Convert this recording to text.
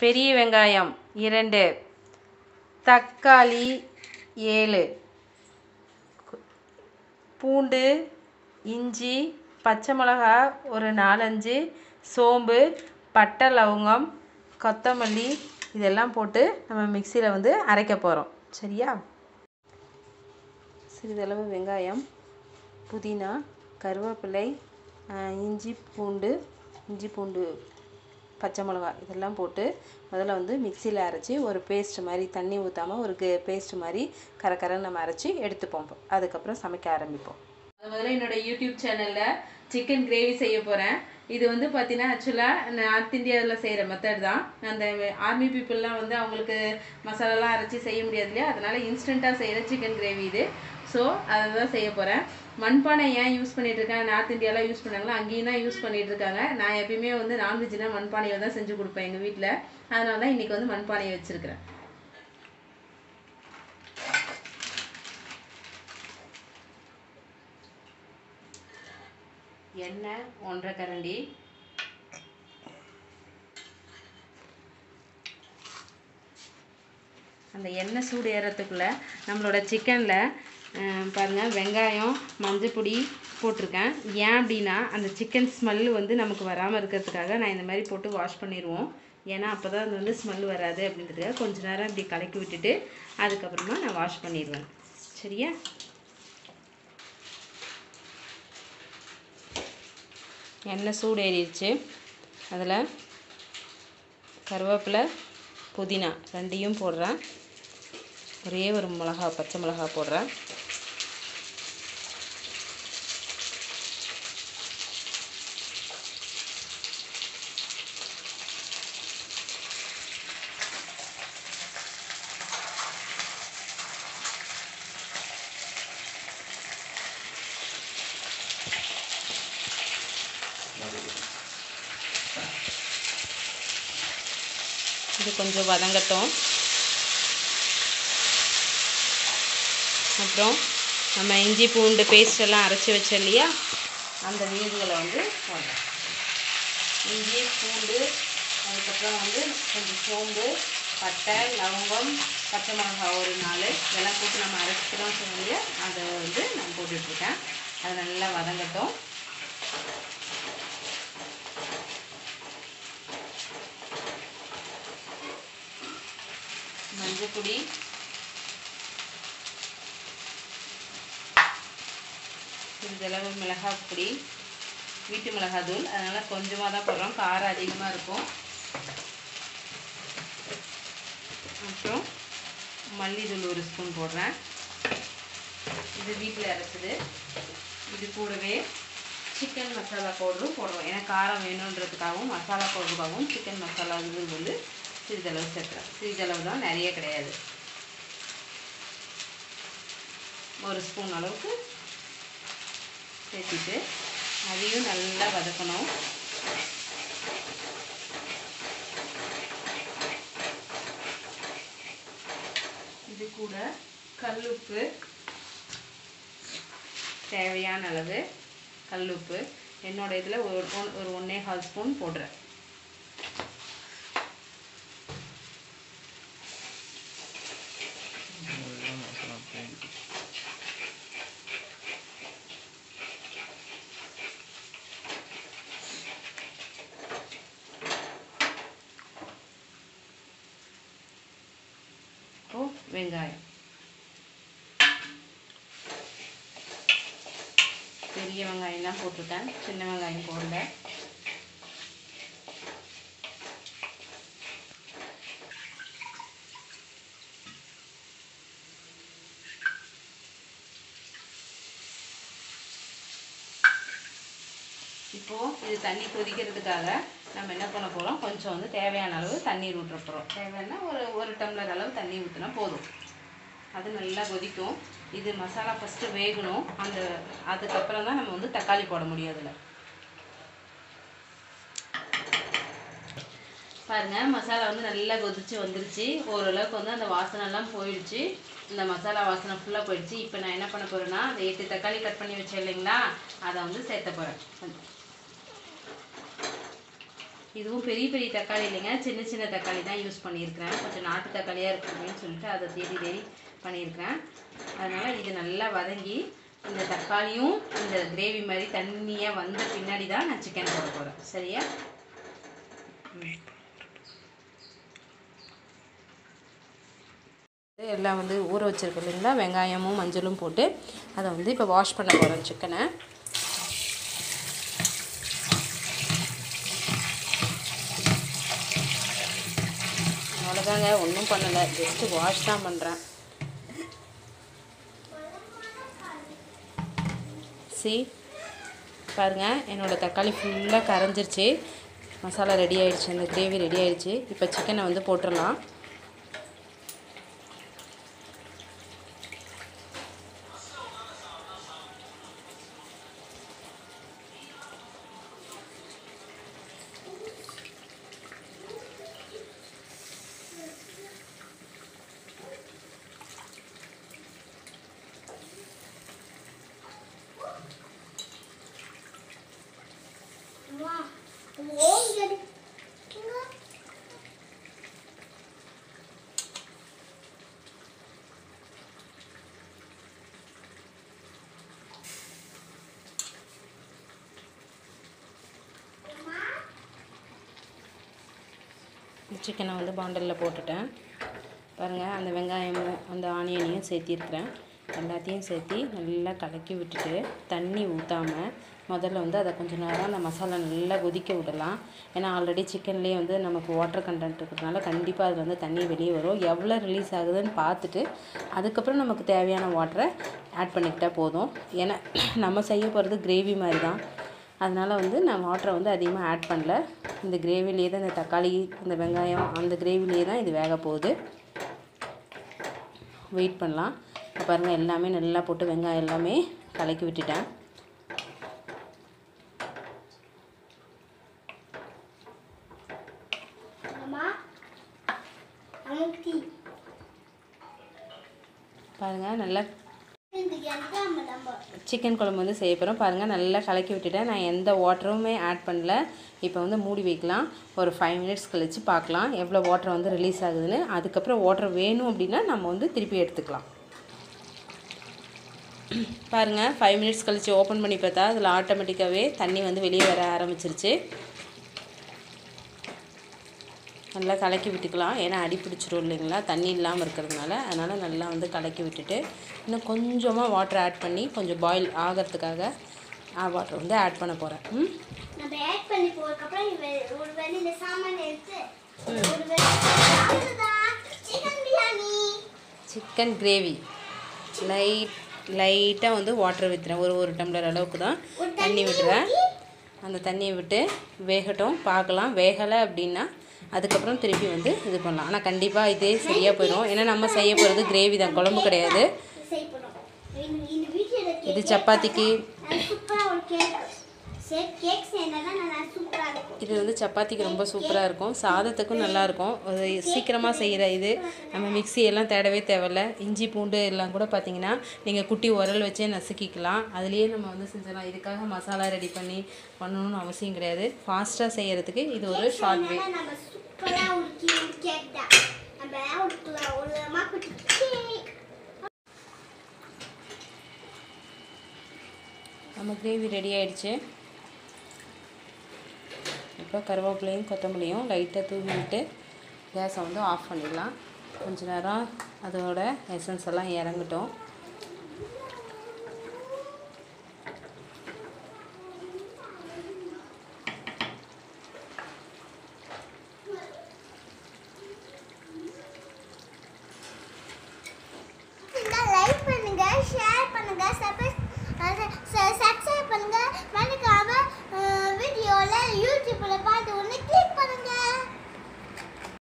பெரிய வெங்காயம் இரண்டு. தக்காளி ஏழு. பூண்டு இஞ்சி பச்சை மிளகா ஒரு நாலஞ்சு. சோம்பு பட்டை லவங்கம் கொத்தமல்லி இதெல்லாம் போட்டு நம்ம மிக்சியில் வந்து அரைக்க போகிறோம் சரியா? சிறிதளவு வெங்காயம் புதினா கருவேப்பிலை இஞ்சி பூண்டு. இஞ்சி பூண்டு பச்சை மிளகா இதெல்லாம் போட்டு முதல்ல வந்து மிக்சியில் அரைச்சி ஒரு பேஸ்ட் மாதிரி தண்ணி ஊற்றாமல் ஒரு பேஸ்ட் மாதிரி கரகரன்னு நம்ம அரைச்சி எடுத்துப்போம். அதுக்கப்புறம் சமைக்க ஆரம்பிப்போம். முதல்ல என்னோட யூடியூப் சேனலில் சிக்கன் கிரேவி செய்ய போகிறேன் இது வந்து பார்த்தீங்கன்னா ஆக்சுவலாக நார்த் இந்தியாவில் செய்கிற மெத்தட் தான். அந்த ஆர்மி பீப்புளெலாம் வந்து அவங்களுக்கு மசாலாலாம் அரைச்சி செய்ய முடியாது இல்லையா? அதனால் இன்ஸ்டண்ட்டாக செய்கிற சிக்கன் கிரேவி இது. ஸோ அதை தான் செய்ய போகிறேன் மண்பானை ஏன் யூஸ் பண்ணிட்டு இருக்கேன்? நார்த் இந்தியாலாம் யூஸ் பண்ணாங்களோ? அங்கேயும் தான் யூஸ் பண்ணிட்டு இருக்காங்க. நான் எப்பயுமே வந்து நான்வெஜ்னா மண்பானையை தான் செஞ்சு கொடுப்பேன் எங்கள் வீட்டில் அதனால தான் இன்றைக்கி வந்து மண்பானையை வச்சுருக்கிறேன். எண்ணெய் ஒன்றரை கரண்டி. அந்த எண்ணெய் சூடு ஏறத்துக்குள்ளே நம்மளோட சிக்கனில் பாருங்கள் வெங்காயம் மஞ்சப்பொடி போட்டிருக்கேன். ஏன் அப்படின்னா அந்த சிக்கன் ஸ்மெல் வந்து நமக்கு வராமல் இருக்கிறதுக்காக நான் இந்த மாதிரி போட்டு வாஷ் பண்ணிடுவோம் ஏன்னா அப்போ தான் அது வந்து ஸ்மெல் வராது அப்படின்றதுக்காக கொஞ்ச நேரம் இப்படி கலக்கி விட்டுட்டு அதுக்கப்புறமா நான் வாஷ் பண்ணிடுவேன் சரியா? எண்ணெய் சூடு ஏறிடுச்சு. அதில் கருவேப்பிலை புதினா ரெண்டையும் போடுறேன். ஒரே ஒரு மிளகா பச்சை மிளகா போடுறேன். இது கொஞ்சம் வதங்கட்டும். அப்புறம் நம்ம இஞ்சி பூண்டு பேஸ்ட் எல்லாம் அரைச்சி வச்சோம் இல்லையா அந்த விழுதுகளை வந்து போடலாம். இஞ்சி பூண்டு அதுக்கப்புறம் வந்து கொஞ்சம் சோம்பு பட்டை லவங்கம் பச்சை மிளகாய் ஒரு நாலு இதெல்லாம் போட்டு நம்ம அரைச்சிக்கிறோம் சொல்லி அதை வந்து நான் போட்டுட்ருக்கேன். அது நல்லா வதங்கட்டும். மஞ்சப்பொடி சிறிதளவு மிளகாய் பொடி வீட்டு மிளகாய் தூள் அதனால் கொஞ்சமாக தான் போடுறோம். காரம் அதிகமாக இருக்கும். அப்புறம் மல்லித்தூள் ஒரு ஸ்பூன் போடுறேன். இது வீட்டில் அரைச்சது. இது கூடவே சிக்கன் மசாலா பவுடரும் போடுறோம். ஏன்னா காரம் வேணுன்றதுக்காகவும் மசாலா பவுடருக்காகவும் சிக்கன் மசாலா இது வந்து சிறிதளவு சேர்க்குறேன் சிறிதளவு தான் நிறைய கிடையாது. ஒரு ஸ்பூன் அளவுக்கு சேர்த்திட்டு அதையும் நல்லா வதக்கணும். இது கூட கல்லுப்பு தேவையான அளவு கல்லுப்பு. என்னோட இதில் ஒரு ஒன்- ஒரு ஒன்றே கால் ஸ்பூன் போடுறேன் இப்போ வெங்காயம். பெரிய வெங்காயம் தான் போட்டிருக்கேன். சின்ன வெங்காயம் போடல இப்போ இது தண்ணி கொதிக்கிறதுக்காக நம்ம என்ன பண்ண போகிறோம் கொஞ்சம் வந்து தேவையான அளவு தண்ணீர் ஊற்ற போகிறோம் தேவைன்னா ஒரு ஒரு டம்ளர் அளவு தண்ணி ஊற்றினா போதும். அது நல்லா கொதிக்கும். இது மசாலா ஃபஸ்ட்டு வேகணும். அந்த அதுக்கப்புறம் தான் நம்ம வந்து தக்காளி போட முடியும் அதில். பாருங்க மசாலா வந்து நல்லா கொதிச்சு வந்துருச்சு. ஓரளவுக்கு வந்து அந்த வாசனைலாம் போயிடுச்சு. இந்த மசாலா வாசனை ஃபுல்லாக போயிடுச்சு. இப்போ நான் என்ன பண்ண போகிறேன்னா அந்த எட்டு தக்காளி கட் பண்ணி வச்சேன் இல்லைங்களா? அதை வந்து சேர்த்த போகிறேன் இதுவும் பெரிய பெரிய தக்காளி இல்லைங்க. சின்ன சின்ன தக்காளி தான் யூஸ் பண்ணியிருக்கிறேன். கொஞ்சம் நாட்டு தக்காளியாக இருக்குமேன்னு சொல்லிட்டு அதை தேடி தேடி பண்ணியிருக்கிறேன். அதனால் இது நல்லா வதங்கி இந்த தக்காளியும் இந்த கிரேவி மாதிரி தண்ணியாக வந்த பின்னாடி தான் நான் சிக்கன் போட போகிறேன் சரியா? எல்லாம் வந்து ஊற வச்சுருக்கு இல்லைங்களா? வெங்காயமும் மஞ்சளும் போட்டு அதை வந்து இப்போ வாஷ் பண்ண போகிறோம் சிக்கனை அதாங்க ஒன்றும் பண்ணலை. ஜஸ்ட்டு வாஷ் தான் பண்ணுறேன் சி பாருங்கள் என்னோடய தக்காளி ஃபுல்லாக கரைஞ்சிருச்சு. மசாலா ரெடி ஆகிடுச்சு அந்த கிரேவி ரெடி ஆயிடுச்சு. இப்போ சிக்கனை வந்து போட்டுடலாம் சிக்கனை வந்து பாண்டலில் போட்டுட்டேன். பாருங்கள் அந்த வெங்காயமும் அந்த ஆனியனையும் சேர்த்திருக்கிறேன். எல்லாத்தையும் சேர்த்தி நல்லா கலக்கி விட்டுட்டு தண்ணி ஊற்றாமல் முதல்ல வந்து அதை கொஞ்சம் நேரம் அந்த மசாலா நல்லா கொதிக்க விடலாம். ஏன்னா ஆல்ரெடி சிக்கன்லேயே வந்து நமக்கு வாட்டர் கண்டென்ட் இருக்கிறதுனால கண்டிப்பாக அதில் வந்து தண்ணி வெளியே வரும். எவ்வளோ ரிலீஸ் ஆகுதுன்னு பார்த்துட்டு அதுக்கப்புறம் நமக்கு தேவையான வாட்டரை ஆட் பண்ணிக்கிட்டால் போதும். ஏன்னா நம்ம செய்ய போகிறது கிரேவி மாதிரி தான். அதனால் வந்து நான் வாட்டரை வந்து அதிகமாக ஆட் பண்ணல. இந்த கிரேவிலேயே தான் இந்த தக்காளி இந்த வெங்காயம் அந்த கிரேவிலேயே தான் இது வேக போகுது. வெயிட் பண்ணலாம். பாருங்கள் எல்லாமே நல்லா போட்டு வெங்காயம் எல்லாமே கலக்கி விட்டுட்டேன் பாருங்கள் நல்லா சிக்கன் குழம்பு வந்து செய்ய போகிறோம் பாருங்கள் நல்லா கலக்கி விட்டுட்டேன். நான் எந்த வாட்டருமே ஆட் பண்ணல. இப்போ வந்து மூடி வைக்கலாம். ஒரு ஃபைவ் மினிட்ஸ் கழித்து பார்க்கலாம். எவ்வளோ வாட்டர் வந்து ரிலீஸ் ஆகுதுன்னு. அதுக்கப்புறம் வாட்டர் வேணும் அப்படின்னா நம்ம வந்து திருப்பி எடுத்துக்கலாம். பாருங்கள் ஃபைவ் மினிட்ஸ் கழித்து ஓப்பன் பண்ணி பார்த்தா அதில் ஆட்டோமேட்டிக்காகவே தண்ணி வந்து வெளியே வர ஆரம்பிச்சிருச்சு. நல்லா கலக்கி விட்டுக்கலாம். ஏன்னா அடி பிடிச்சிரும் இல்லைங்களா? தண்ணி இல்லாமல் இருக்கிறதுனால. அதனால் நல்லா வந்து கலக்கி விட்டுட்டு இன்னும் கொஞ்சமாக வாட்டர் ஆட் பண்ணி கொஞ்சம் பாயில் ஆகிறதுக்காக வாட்டர் வந்து ஆட் பண்ண போகிறேன் சிக்கன் கிரேவி லைட் லைட்டாக வந்து வாட்டர் விற்றுறேன் ஒரு ஒரு டம்ளர் அளவுக்கு தான் தண்ணி விட்டுறேன். அந்த தண்ணியை விட்டு வேகட்டும். பார்க்கலாம். வேகலை அப்படின்னா அதுக்கப்புறம் திருப்பி வந்து இது பண்ணலாம். ஆனால் கண்டிப்பாக இதே சரியாக போயிடும். ஏன்னா நம்ம செய்ய போகிறது கிரேவி தான். குழம்பு கிடையாது. இது சப்பாத்திக்கு இது வந்து சப்பாத்திக்கு ரொம்ப சூப்பராக இருக்கும். சாதத்துக்கும் நல்லாயிருக்கும் ஒரு சீக்கிரமாக செய்கிற இது. நம்ம மிக்ஸி எல்லாம் தேடவே தேவையில்ல. இஞ்சி பூண்டு எல்லாம் கூட பார்த்திங்கன்னா நீங்கள் குட்டி உரல் வச்சே நசுக்கிக்கலாம். அதுலேயே நம்ம வந்து செஞ்சிடலாம் இதுக்காக மசாலா ரெடி பண்ணி பண்ணணும்னு அவசியம் கிடையாது. ஃபாஸ்ட்டாக செய்கிறதுக்கு இது ஒரு ஷார்ட் வே நம்ம கிரேவி ரெடி ஆயிடுச்சு. இப்போ கருவேப்பிலையும் கொத்தமல்லியும் லைட்டாக தூங்கிட்டு கேஸை வந்து ஆஃப் பண்ணிடலாம். கொஞ்ச நேரம் அதோட எசன்ஸ் எல்லாம் இறங்கட்டும்.